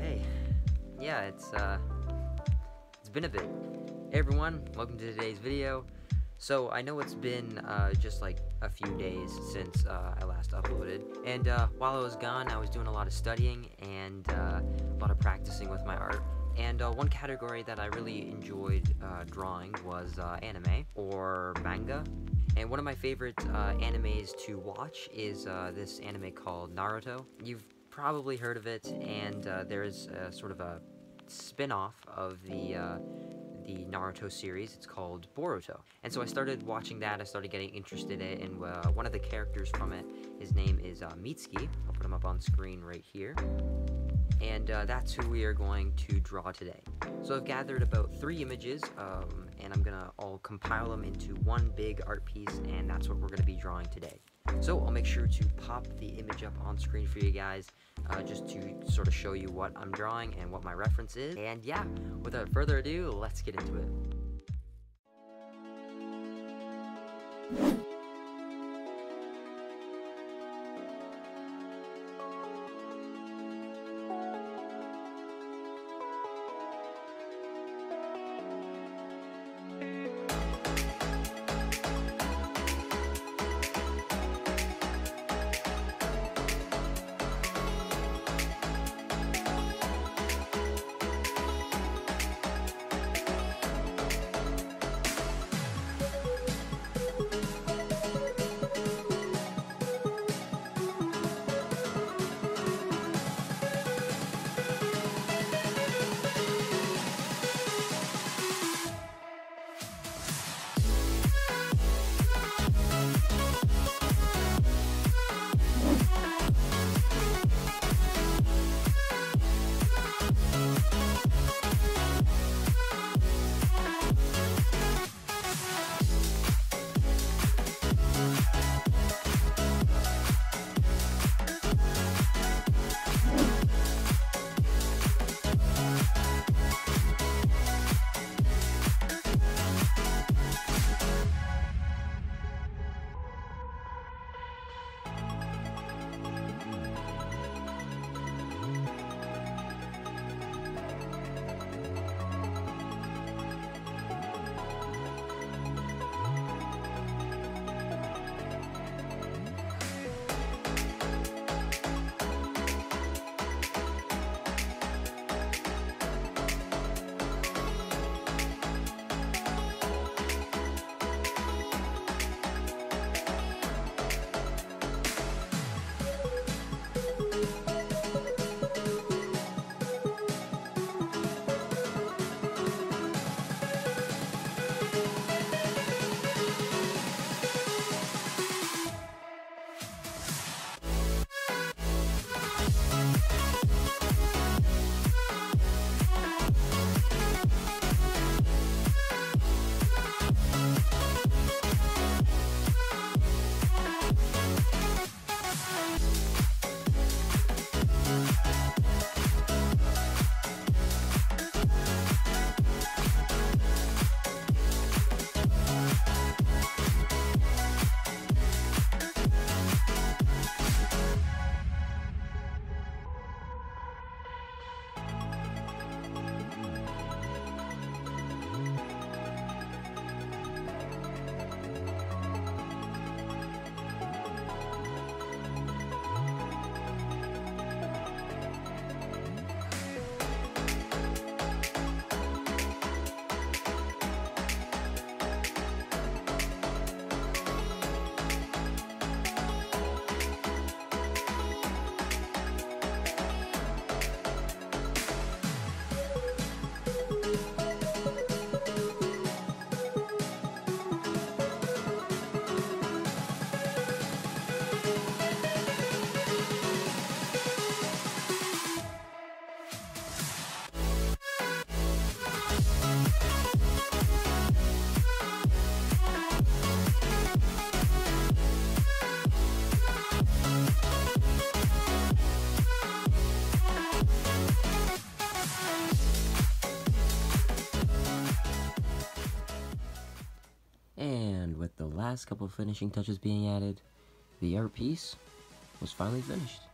hey. Yeah, it's uh it's been a bit. Hey everyone, welcome to today's video. So I know it's been uh, just like a few days since uh, I last uploaded, and uh, while I was gone, I was doing a lot of studying and uh, a lot of practicing with my art. And uh, one category that I really enjoyed uh, drawing was anime or manga. And one of my favorite animes to watch is this anime called Naruto. You've probably heard of it, and there's a, sort of a spin-off of the the Naruto series. It's called Boruto. And so I started watching that. I started getting interested in it. And uh, one of the characters from it, his name is uh, Mitsuki. I'll put him up on screen right here. And uh, that's who we are going to draw today. So I've gathered about three images, um, and I'm gonna all compile them into one big art piece, and that's what we're gonna be drawing today. So I'll make sure to pop the image up on screen for you guys uh, just to sort of show you what I'm drawing and what my reference is. And yeah, without further ado, let's get into it. Last couple finishing touches being added, the art piece was finally finished.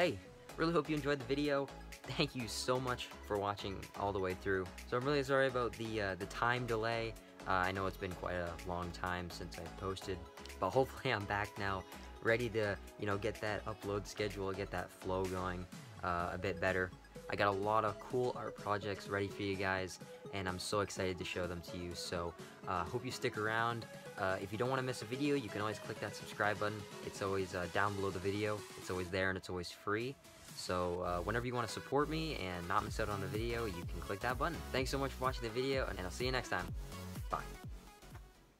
Hey, really hope you enjoyed the video. Thank you so much for watching all the way through. So I'm really sorry about the uh, the time delay. Uh, I know it's been quite a long time since I posted, but hopefully I'm back now, ready to you know get that upload schedule, get that flow going uh, a bit better. I got a lot of cool art projects ready for you guys, and I'm so excited to show them to you. So, uh, hope you stick around. Uh, if you don't want to miss a video, you can always click that subscribe button. It's always uh, down below the video. It's always there, and it's always free. So, uh, whenever you want to support me and not miss out on the video, you can click that button. Thanks so much for watching the video, and I'll see you next time. Bye.